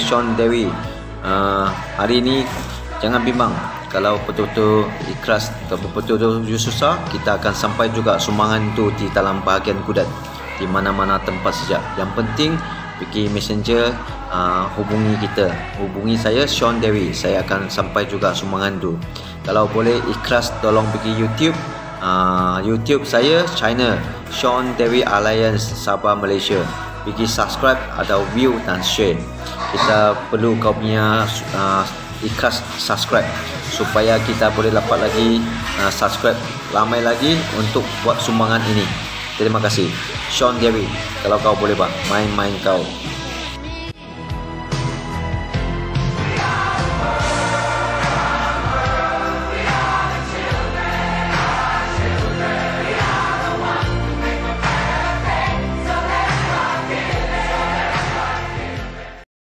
Sean Dewi. Uh, Hari ini Jangan bimbang. Kalau betul-betul ikhlas Atau betul-betul susah Kita akan sampai juga sumbangan itu Di dalam bahagian kudat Di mana-mana tempat saja Yang penting Pergi messenger uh, Hubungi kita. Hubungi saya Sean Dewi. Saya akan sampai juga sumbangan itu Kalau boleh ikhlas Tolong pergi YouTube uh, YouTube saya China Sean Dewi Alliance Sabah Malaysia. Pergi subscribe atau view dan share. Kita perlu kau punya uh, ikhlas subscribe. Supaya kita boleh dapat lagi uh, subscribe ramai lagi untuk buat sumbangan ini. Terima kasih. Sean Dewi kalau kau boleh bang main-main kau